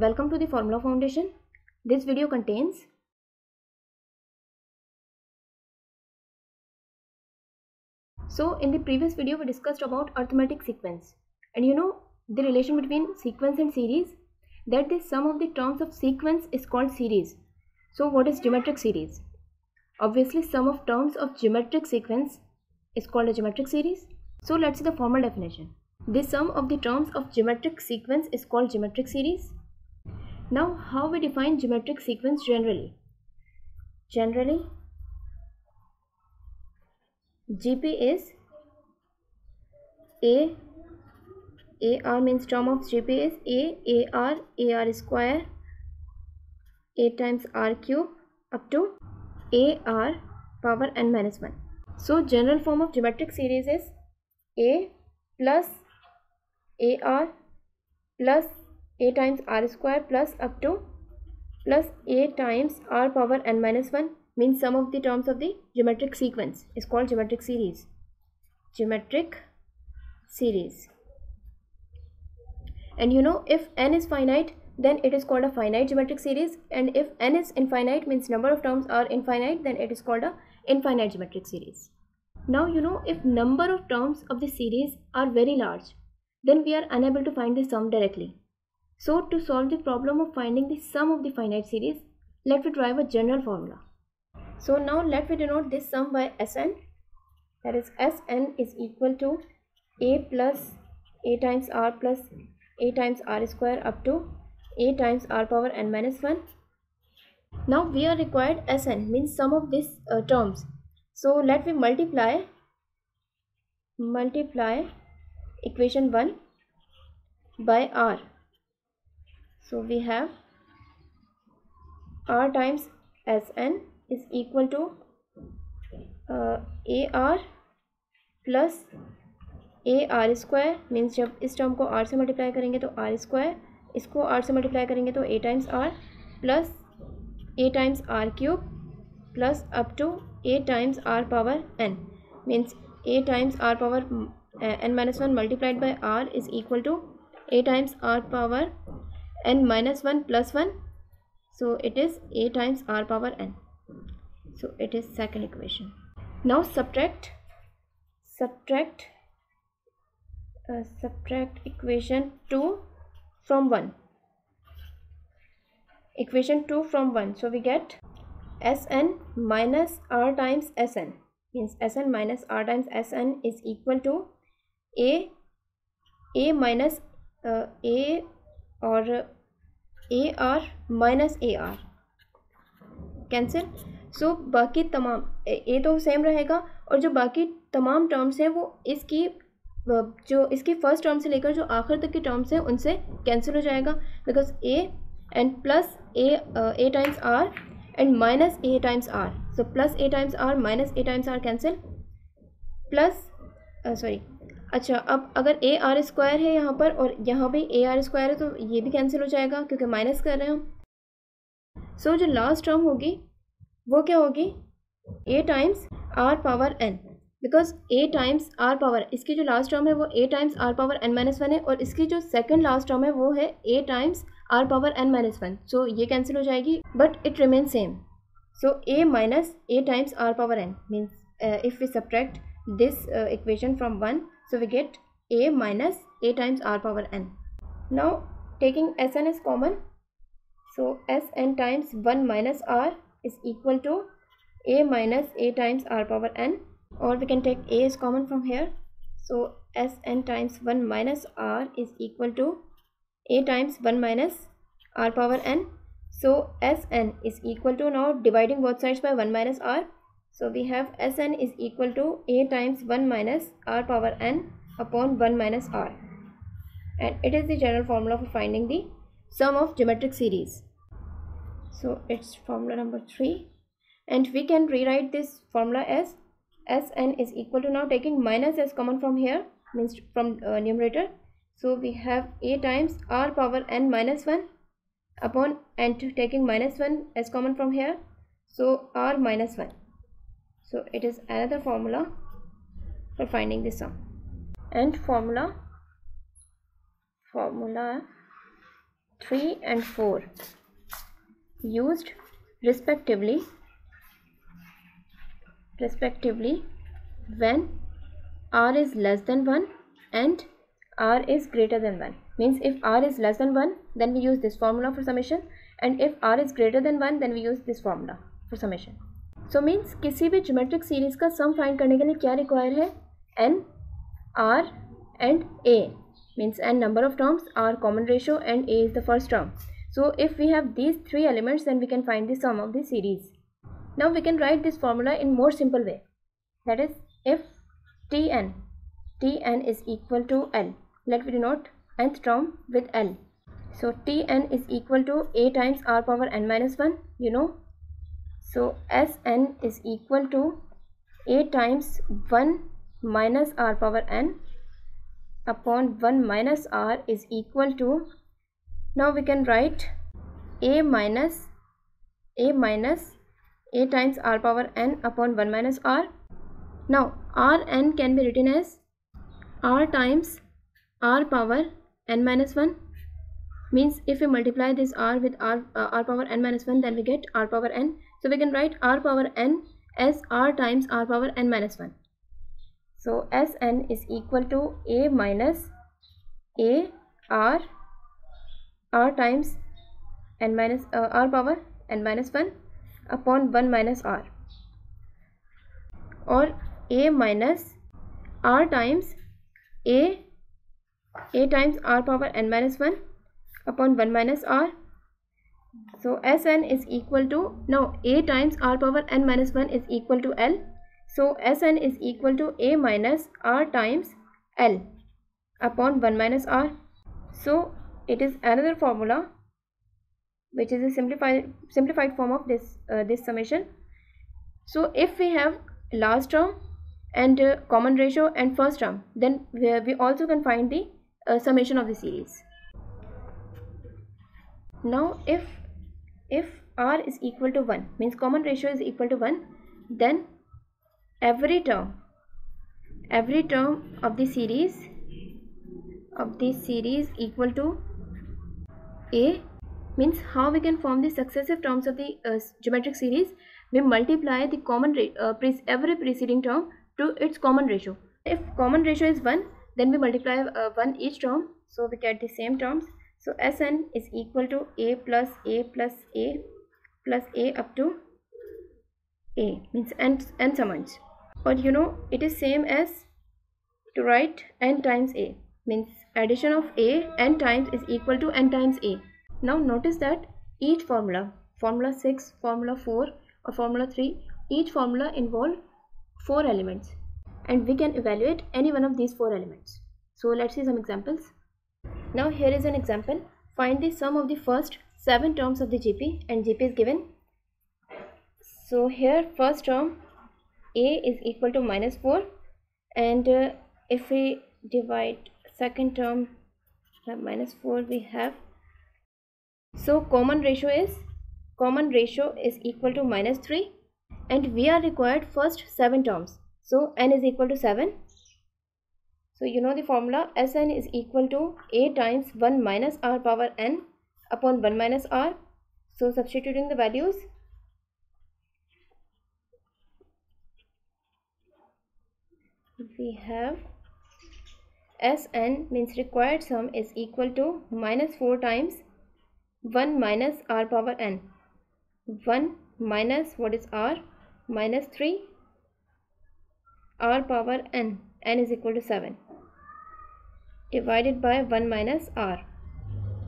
welcome to the Formula Foundation. This video contains So in the previous video we discussed about arithmetic sequence and you know the relation between sequence and series that the sum of the terms of sequence is called series. So what is geometric series? Obviously sum of terms of geometric sequence is called a geometric series. So let's see the formal definition. The sum of the terms of geometric sequence is called geometric series. Now how we define geometric sequence generally? Generally GP is A AR means term of GP is A AR AR square A times R cube up to AR power n minus 1. So general form of geometric series is A plus AR plus A times R square plus up to plus A times R power n minus 1 means sum of the terms of the geometric sequence is called geometric series. Geometric series. And you know if n is finite then it is called a finite geometric series and if n is infinite means number of terms are infinite then it is called a infinite geometric series. Now you know if number of terms of the series are very large then we are unable to find the sum directly. So to solve the problem of finding the sum of the finite series let me derive a general formula. So now let me denote this sum by Sn that is Sn is equal to a plus a times r plus a times r square up to a times r power n minus 1. Now we are required Sn means sum of these uh, terms. So let me multiply multiply equation 1 by r. So we have r times Sn is equal to uh, AR plus A R square means जब इस term को are से multiply करेंगे तो are square इसको are से multiply करेंगे तो A times R plus A times R cube plus up to A times R power N means A times R power N minus one multiplied by R is equal to A times R power n minus 1 plus 1 so it is a times r power n. So it is second equation. Now subtract subtract uh, subtract equation 2 from 1 equation 2 from 1 so we get sn minus r times sn means sn minus r times sn is equal to a a minus uh, a or A R minus A R cancel so बाकी तमाम, ए तो same रहेगा और जो बाकी तमाम terms हैं वो इसकी जो इसकी फ़र्स्ट टर्म से लेकर जो आखिर तक की टर्म्स हैं उनसे कैंसिल हो जाएगा because A and plus A A times R and minus A times R so plus A times R minus A times R cancel plus sorry अच्छा अब अगर ए आर स्क्वायर है यहाँ पर और यहाँ भी ए आर स्क्वायर है तो ये भी कैंसिल हो जाएगा क्योंकि माइनस कर रहे हैं हम। सो जो लास्ट टर्म होगी, वो क्या होगी? A times R power N because A times R power इसकी जो लास्ट टर्म है वो A times R power N minus one है और इसकी जो सेकेंड लास्ट टर्म है वो है A times R power N minus one so ये कैंसिल हो जाएगी but it remain same so A minus A times R power N means if we subtract this equation from 1 so we get a minus a times r power n. Now taking sn is common. So sn times 1 minus r is equal to a minus a times r power n. Or we can take a is common from here. So sn times 1 minus r is equal to a times 1 minus r power n. So sn is equal to now dividing both sides by 1 minus r so we have Sn is equal to a times 1 minus r power n upon 1 minus r. And it is the general formula for finding the sum of geometric series. So it's formula number 3. And we can rewrite this formula as Sn is equal to now taking minus as common from here means from uh, numerator. So we have a times r power n minus 1 upon and taking minus 1 as common from here. So r minus 1 so it is another formula for finding the sum. And formula formula 3 and 4 used respectively respectively when r is less than 1 and r is greater than 1 means if r is less than 1 then we use this formula for summation and if r is greater than 1 then we use this formula for summation so so means किसी भी geometric series का sum find करने के लिए क्या require है? N R and A means N number of terms R common ratio and A is the first term so if we have these three elements and we can find the sum of the series now we can write this formula in more simple way that is if T N T N is equal to L let we denote nth term with L so T N is equal to A times R power N minus one you know so sn is equal to a times 1 minus r power n upon 1 minus r is equal to now we can write a minus a minus a times r power n upon 1 minus r. Now rn can be written as r times r power n minus 1 means if we multiply this r with r, uh, r power n minus 1 then we get r power n so we can write r power n as r times r power n minus 1 so Sn is equal to A minus A R R times n minus uh, R power n minus 1 upon 1 minus R. Or A minus R times A A times R power n minus 1 upon 1 minus R so Sn is equal to now A times R power n minus 1 is equal to L so Sn is equal to A minus R times L upon 1 minus R. So it is another formula which is a simplified simplified form of this uh, this summation. So if we have last term and uh, common ratio and first term then we, we also can find the uh, summation of the series. Now if if r is equal to 1 means common ratio is equal to 1 then every term every term of the series of this series equal to a means how we can form the successive terms of the uh, geometric series? We multiply the common uh, pre every preceding term to its common ratio. If common ratio is 1 then we multiply uh, 1 each term so we get the same terms so sn is equal to a plus a plus a plus a up to a means n, n summations but you know it is same as to write n times a means addition of a n times is equal to n times a. Now notice that each formula formula 6 formula 4 or formula 3 each formula involve four elements. And we can evaluate any one of these four elements. So let's see some examples now here is an example. Find the sum of the first seven terms of the gp and gp is given. So here first term a is equal to minus 4 and uh, if we divide second term minus 4 we have. So common ratio is common ratio is equal to minus 3 and we are required first 7 terms. So n is equal to 7 so you know the formula Sn is equal to a times 1 minus r power n upon 1 minus r. So substituting the values. We have Sn means required sum is equal to minus 4 times 1 minus r power n. 1 minus what is r? Minus 3 r power n. N is equal to 7 divided by 1 minus r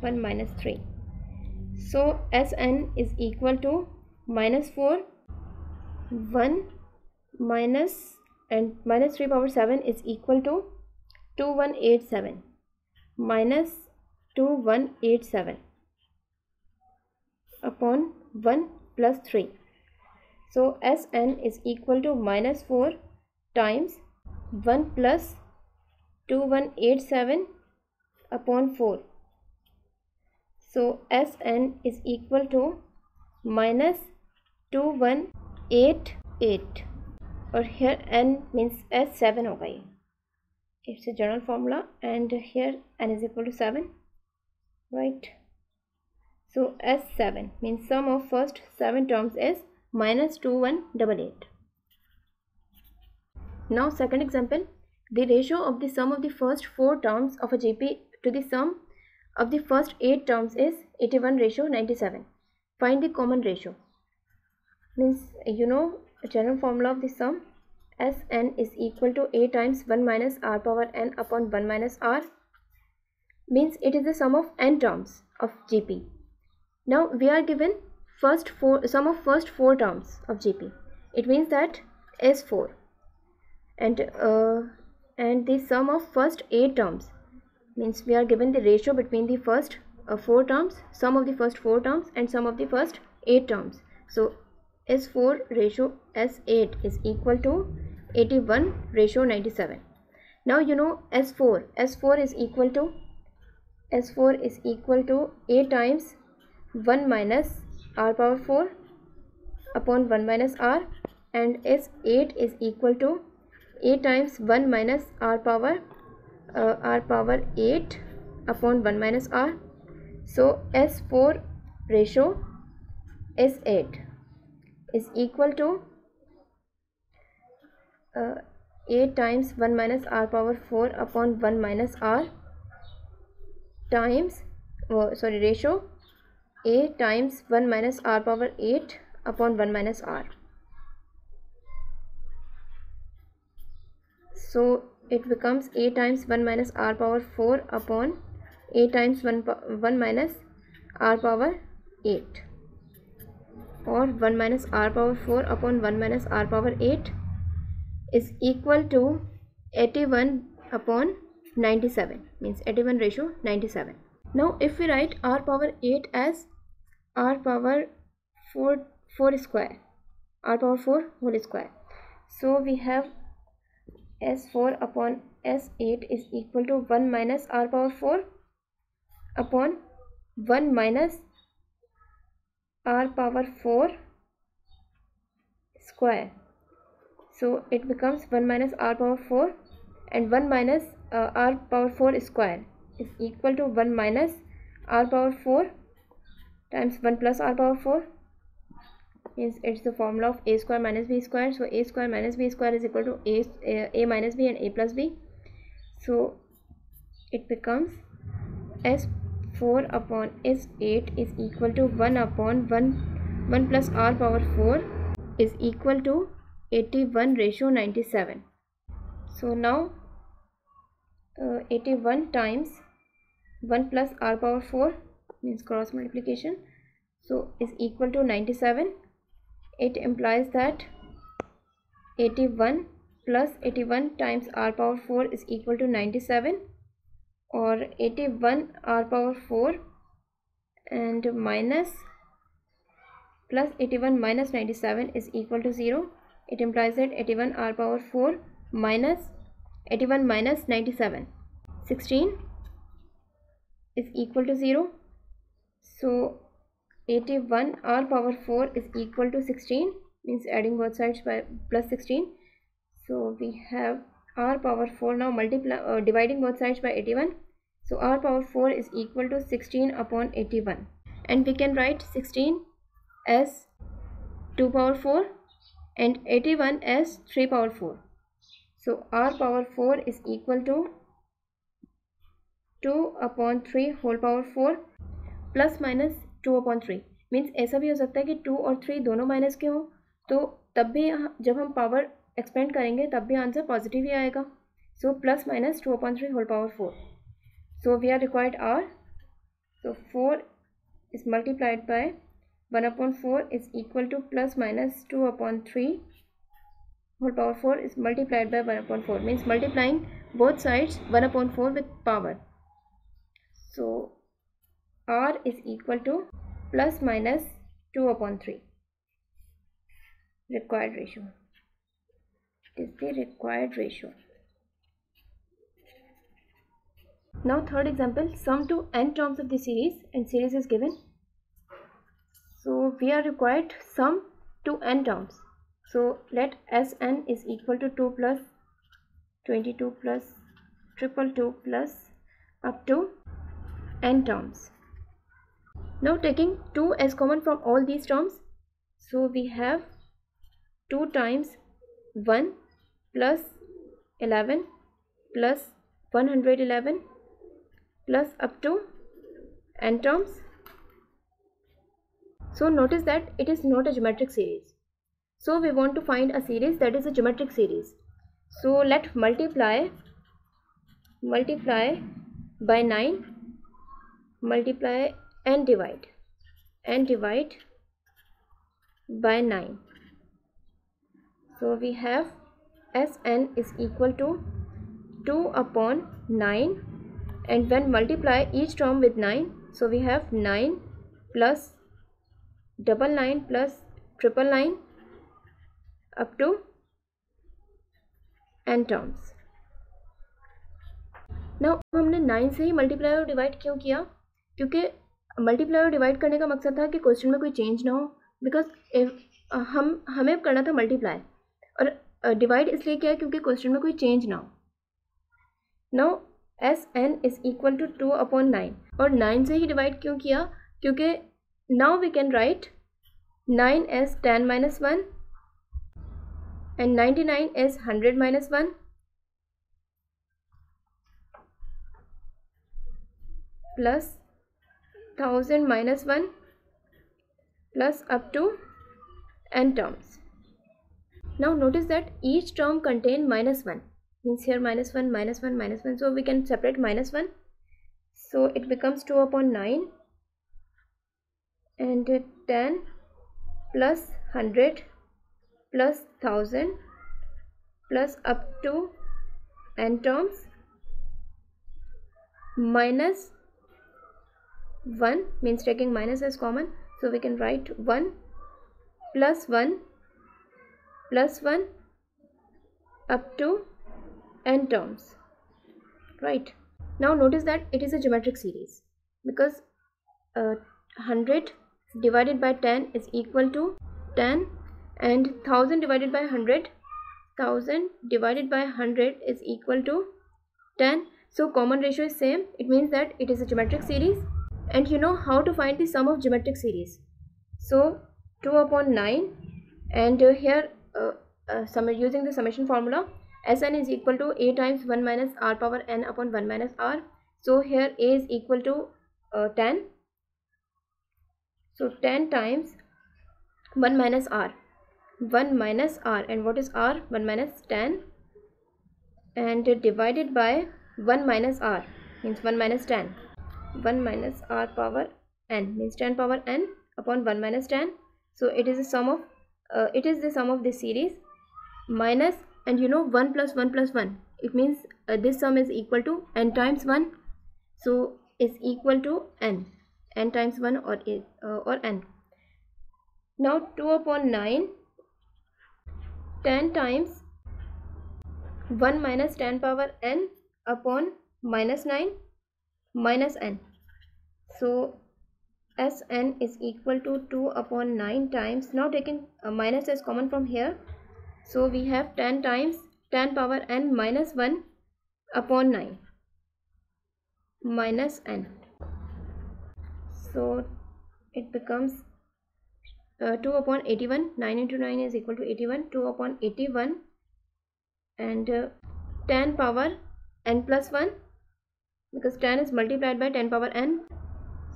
1 minus 3 so Sn is equal to minus 4 1 minus and minus 3 power 7 is equal to 2187 minus 2187 upon 1 plus 3 so Sn is equal to minus 4 times 1 plus 2187 upon 4 so Sn is equal to minus 2188 और here n means s 7 होगा ये it's a general formula and here n is equal to 7 right so s7 means sum of first 7 terms is minus 2188 now second example the ratio of the sum of the first 4 terms of a gp to the sum of the first 8 terms is 81 ratio 97 find the common ratio. Means you know general formula of the sum Sn is equal to a times 1 minus r power n upon 1 minus r. Means it is the sum of n terms of gp now we are given first four sum of first four terms of gp it means that s4 and uh, and the sum of first eight terms. Means we are given the ratio between the first uh, four terms sum of the first four terms and sum of the first eight terms. So s4 ratio s8 is equal to 81 ratio 97 now you know s4 s4 is equal to s4 is equal to a times 1 minus r power 4 upon 1 minus r and s8 is equal to a times 1 minus r power uh, r power 8 upon 1 minus r. So s4 ratio s8 is equal to uh, 8 times 1 minus r power 4 upon 1 minus r times oh, sorry ratio a times 1 minus r power 8 upon 1 minus r so it becomes a times 1 minus r power 4 upon a times 1, 1 minus r power 8 or 1 minus r power 4 upon 1 minus r power 8 is equal to 81 upon 97 means 81 ratio 97 now if we write r power 8 as r power 4 4 square r power 4 whole square. So we have s4 upon s8 is equal to 1 minus r power 4 upon 1 minus r power 4 square. So it becomes 1 minus r power 4 and 1 minus uh, r power 4 square is equal to 1 minus r power 4 times 1 plus r power 4 means it's the formula of a square minus b square. So a square minus b square is equal to a, a, a minus b and a plus b. So it becomes s4 upon s8 is equal to 1 upon 1 1 plus r power 4 is equal to 81 ratio 97 so now uh, 81 times 1 plus r power 4 means cross multiplication. So is equal to 97 it implies that 81 plus 81 times r power 4 is equal to 97 or 81 r power 4 and minus plus 81 minus 97 is equal to 0 it implies that 81 r power 4 minus 81 minus 97 16 is equal to 0 so 81 r power 4 is equal to 16 means adding both sides by plus 16 so we have r power 4 now multiply uh, dividing both sides by 81 so r power 4 is equal to 16 upon 81 and we can write 16 as 2 power 4 and 81 as 3 power 4 so r power 4 is equal to 2 upon 3 whole power 4 plus minus two upon three means ऐसा भी हो सकता है कि to और three दोनों minus के हों। तो तब भी जब हम पावर एक्सपेंड करेंगे, तब भी आंसर पॉजिटिव ही आएगा। So plus minus two upon three whole power four so we are required R so four is multiplied by one upon four is equal to plus minus two upon three whole power four is multiplied by one upon four means multiplying both sides one upon four with power so r is equal to plus minus 2 upon 3 required ratio. It is the required ratio. Now third example sum to n terms of the series. And series is given. So we are required sum to n terms. So let sn is equal to 2 plus 22 plus triple 2 plus up to n terms now taking 2 as common from all these terms. So we have 2 times 1 plus 11 plus 111 plus up to n terms. So notice that it is not a geometric series. So we want to find a series that is a geometric series. So let multiply multiply by 9 multiply and divide and divide by nine so we have S N is equal to two upon nine and when multiply each term with nine so we have nine plus double nine plus triple nine up to N terms ना हमने nine से ही multiply और divide क्यों किया? क्योंकि multiply और divide करने का मकसद था कि क्वेश्चन में कोई चेंज ना हो बिकॉज़ हम, हमें करना था मल्टीप्लाई और डिवाइड इसलिए किया क्योंकि क्वेश्चन में कोई चेंज ना हो। Now S N is equal to two upon nine और नाइन से ही डिवाइड क्यों किया? क्योंकि now we can write nine as ten minus one and ninety nine as hundred minus one plus 1000 minus 1 plus up to n terms. Now notice that each term contain minus 1 means here minus 1 minus 1 minus 1 so we can separate minus 1 so it becomes 2 upon 9 and 10 plus 100 plus 1000 plus up to n terms minus 1 means taking minus as common. So we can write 1 plus 1 plus 1 up to n terms. Right. Now notice that it is a geometric series because uh, 100 divided by 10 is equal to 10 and 1000 divided by 100 1000 divided by 100 is equal to 10 so common ratio is same. It means that it is a geometric series and you know how to find the sum of geometric series. So 2 upon 9 and uh, here uh, uh, using the summation formula Sn is equal to a times 1 minus r power n upon 1 minus r. So here a is equal to uh, 10 so 10 times 1 minus r. 1 minus r and what is r? 1 minus 10 and divided by 1 minus r means 1 minus 10 1 minus r power n means 10 power n upon 1 minus 10 so it is the sum of uh, it is the sum of this series minus and you know 1 plus 1 plus 1 it means uh, this sum is equal to n times 1 so is equal to n n times 1 or uh, or n. Now 2 upon 9 10 times 1 minus 10 power n upon minus 9 minus n. So Sn is equal to 2 upon 9 times. Now taking a minus as common from here. So we have 10 times 10 power n minus 1 upon 9 minus n. So it becomes uh, 2 upon 81 9 into 9 is equal to 81 2 upon 81 and uh, 10 power n plus 1 because ten is multiplied by ten power N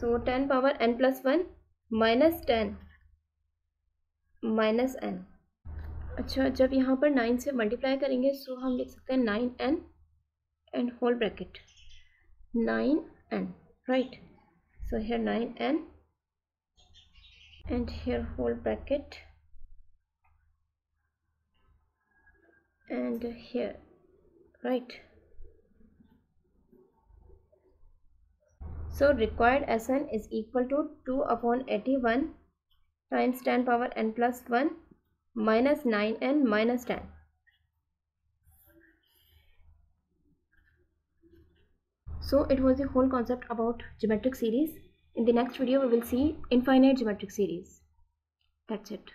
so ten power N plus one minus ten minus N अच्छा जब यहाँ पर nine से multiply करेंगे सो हम लिख सकते हैं nine N and whole bracket nine N right so here nine N and here whole bracket and here right So required Sn is equal to 2 upon 81 times 10 power n plus 1 minus 9n minus 10. So it was the whole concept about geometric series. In the next video we will see infinite geometric series. That's it.